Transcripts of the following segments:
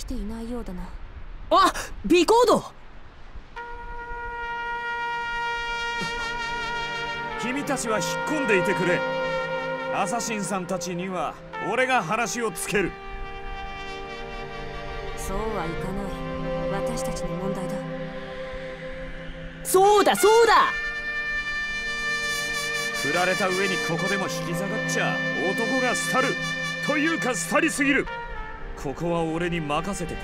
来ていないようだな。あ尾行動君たちは引っ込んでいてくれ。アサシンさんたちには俺が話をつける。そうはいかない。私たちの問題だ。そうだそうだ！振られた上にここでも引き下がっちゃ男が廃る。というか廃りすぎるここは俺に任せてく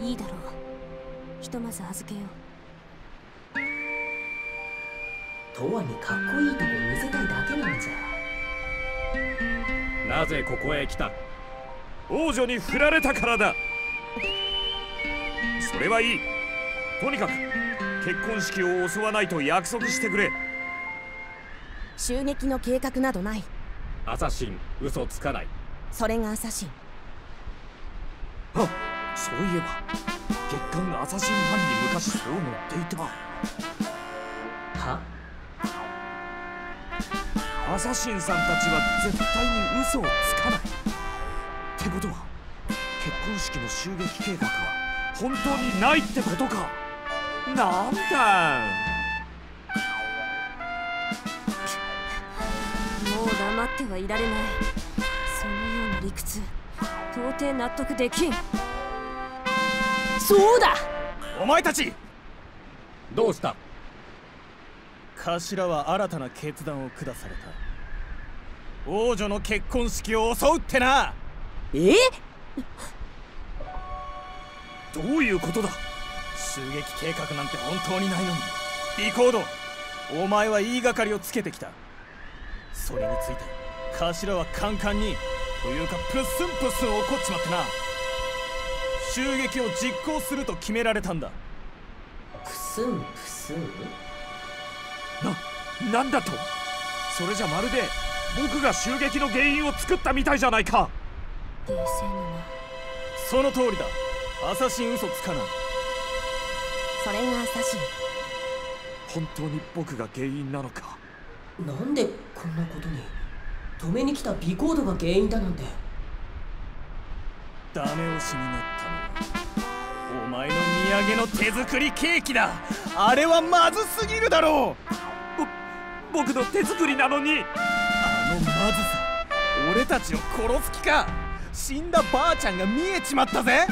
れ。いいだろう。ひとまず預けよう。とわにかっこいいとこ見せたいだけなんじゃ。なぜここへ来た？王女に振られたからだ。それはいい。とにかく結婚式を襲わないと約束してくれ襲撃の計画などない。アサシン嘘つかない。それがアサシン。あそういえば月刊アサシンファンに昔そう載っていた。は？アサシンさんたちは絶対に嘘をつかない。ってことは結婚式の襲撃計画は本当にないってことか。なんだもう黙ってはいられない。そのような理屈到底納得できん。そうだ！お前たち！どうした？頭は新たな決断を下された。王女の結婚式を襲うってな！え？どういうことだ？襲撃計画なんて本当にないのに。リコードお前は言いがかりをつけてきたそれについて頭はカンカンに。というかプッスンプッスン怒っちまってな。襲撃を実行すると決められたんだ。プスンプスン？な、なんだと。それじゃまるで僕が襲撃の原因を作ったみたいじゃないか。冷静にな。その通りだ。アサシン嘘つかない。それがアサシン。本当に僕が原因なのかなんでこんなことに？止めに来た尾行動が原因だなんて。ダメ押しになったのはお前の土産の手作りケーキだ。あれはまずすぎるだろう。僕の手作りなのに。あのまずさ俺たちを殺す気か。死んだばあちゃんが見えちまったぜ。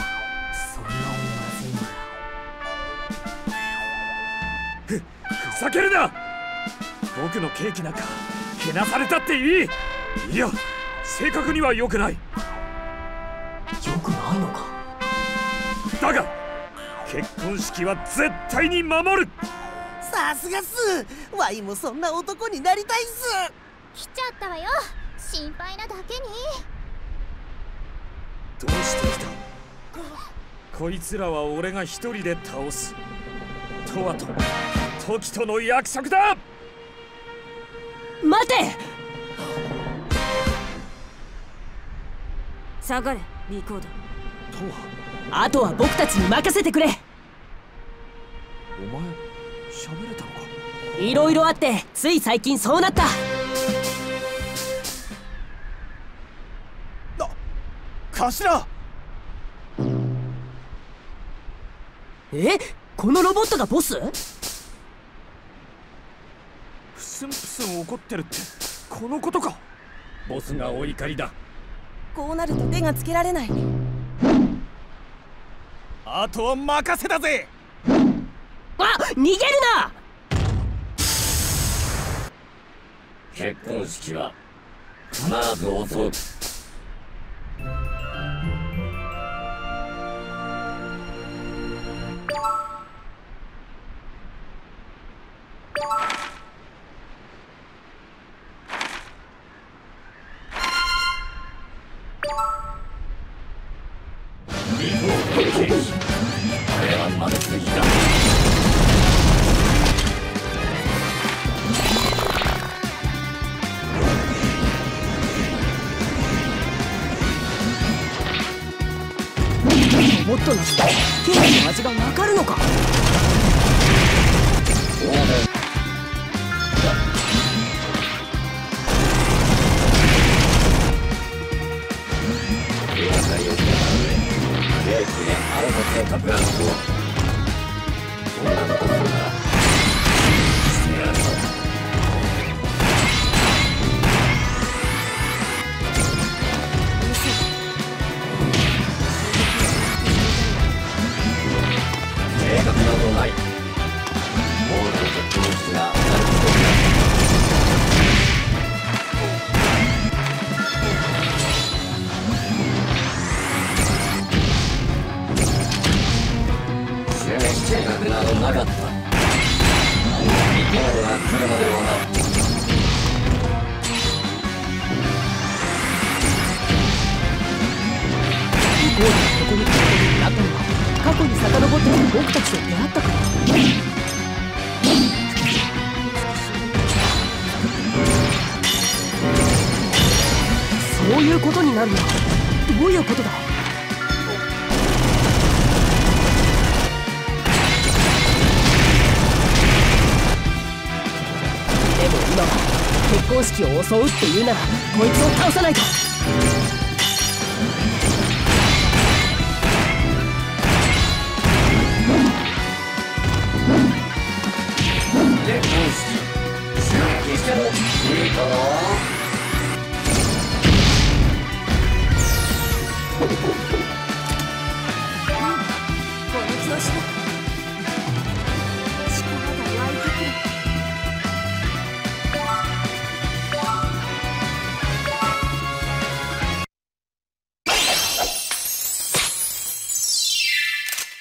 そんなまずいんだふふざけるな。僕のケーキなんかけなされたっていい。いや正確には良くない。良くないのか。だが結婚式は絶対に守る。さすがっす。ワイもそんな男になりたいっす。来ちゃったわよ。心配なだけに。どうしてきた？こいつらは俺が一人で倒す。とわと時との約束だ待て。下がれリコード。あとは僕たちに任せてくれ。お前喋れたのか？いろいろあってつい最近そうなった。な頭。え？このロボットがボスプスン怒ってるってこのことか。ボスがお怒りだ。こうなると手がつけられない。あとは任せたぜ。あ逃げるな！結婚式は必ず襲う僕たちと出会ったから。そういうことになるのはどういうことだ？でも今は結婚式を襲うっていうならこいつを倒さないと。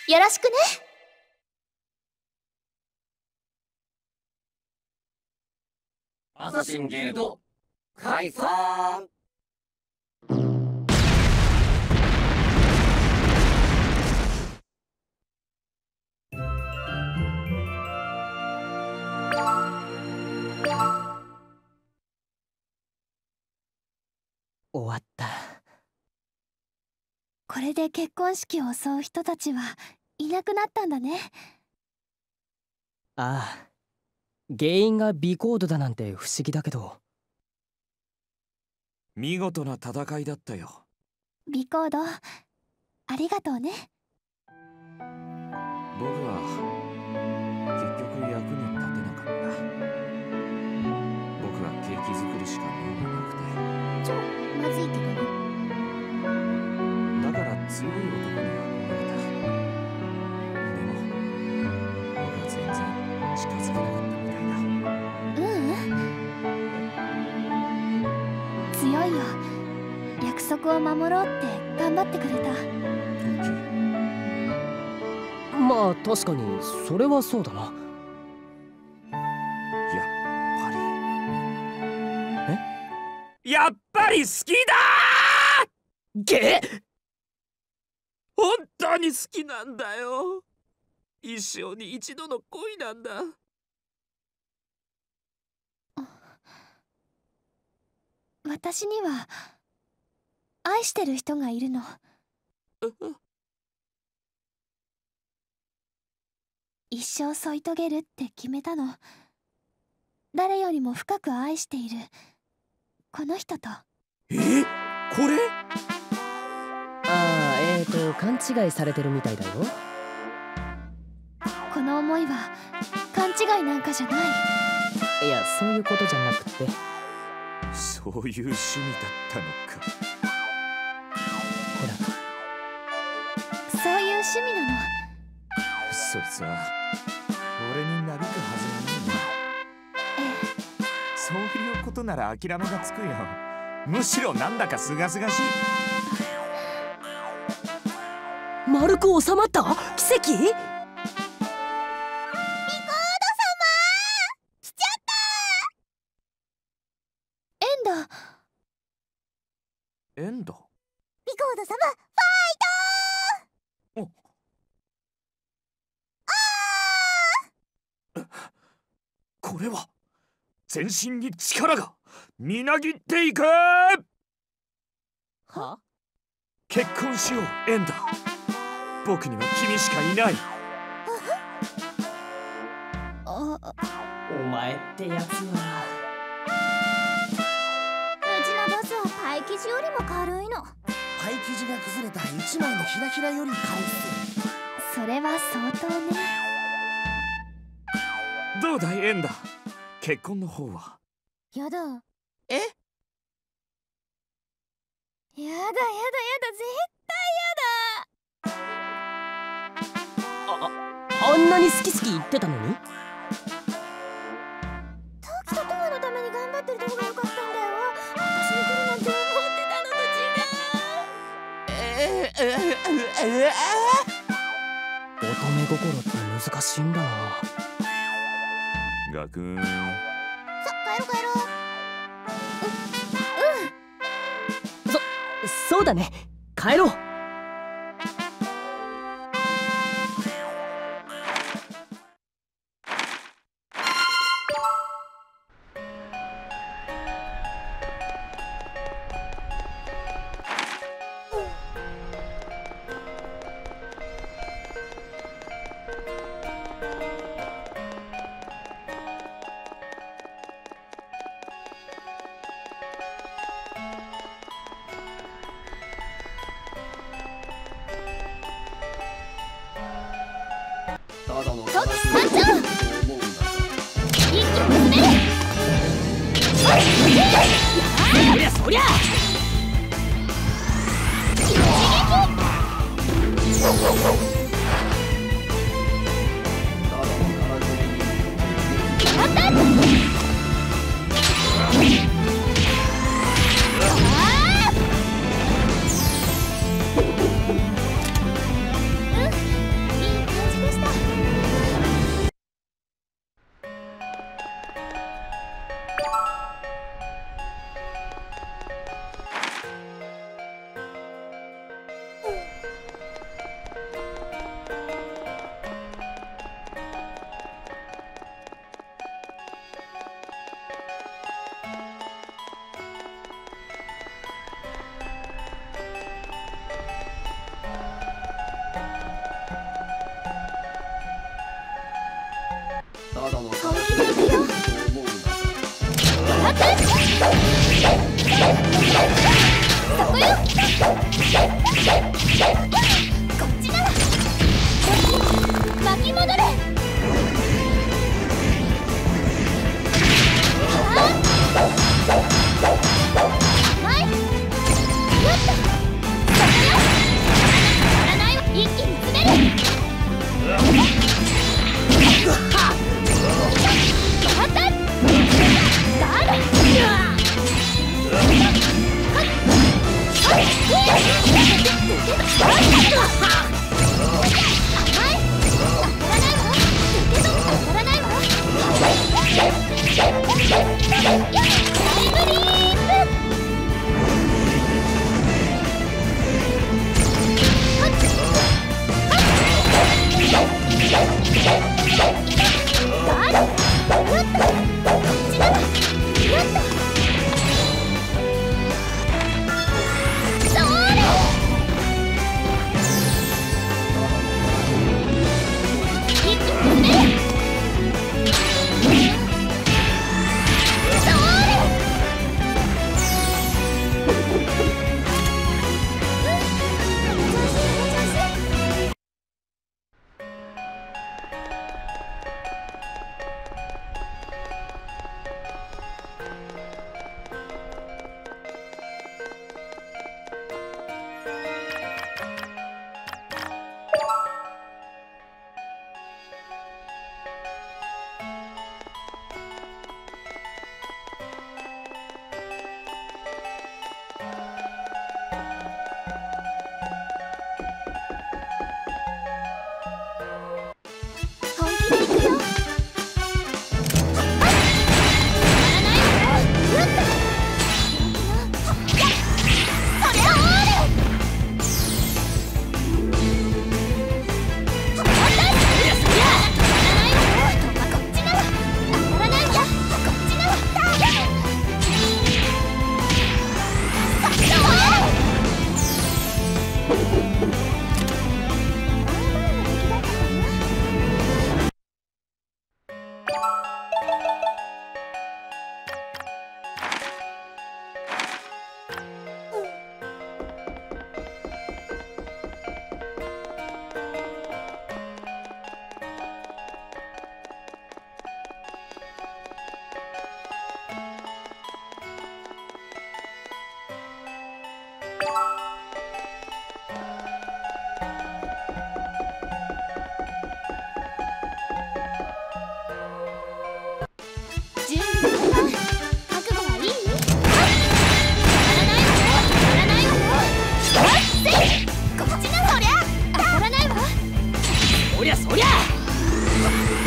よろしくね。アサシンギルド解散。終わった。これで結婚式を襲う人たちはいなくなったんだね。ああ原因がビコードだなんて不思議だけど。見事な戦いだったよ。ビコードありがとうね。僕は結局役に立てなかった。僕はケーキ作りしか能がなくて。ちょまずいけどね。だから強い男に憧近づけなかったみたいだううん。強いよ。約束を守ろうって頑張ってくれた。まあ確かにそれはそうだな。やっぱり。やっぱり好きだ！ゲ？本当に好きなんだよ一生に一度の恋なんだ。私には愛してる人がいるの。一生添い遂げるって決めたの。誰よりも深く愛している。この人と。え？これ？ああえーと勘違いされてるみたいだよ。この思いは勘違いなんかじゃない。いやそういうことじゃなくて。そういう趣味だったのか。ほら。そういう趣味なの。そいつは俺になびくはずがな。いなそういうことなら諦めがつくよ。むしろなんだかすがすがしい。丸く収まった？奇跡？これは全身に力がみなぎっていく！は？結婚しようエンダ。ー僕には君しかいない。あお前ってやつは。うちのボスはパイ生地よりも軽いの。パイ生地が崩れた一枚のひらひらより軽いそれは相当ねどうだいエンダー？結婚の方は？やだ。え？やだやだやだ。絶あんなに好き好き言ってたのに？対やだ時と友のために頑張ってるとこが良かったんだよ。私に来るなんて思ってたのと違う。ええええ乙女心って難しいんだなガクーンさ帰ろう帰ろうそうだね帰ろう時参上一気に進めるそりゃそりゃ一撃そこよ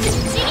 不思議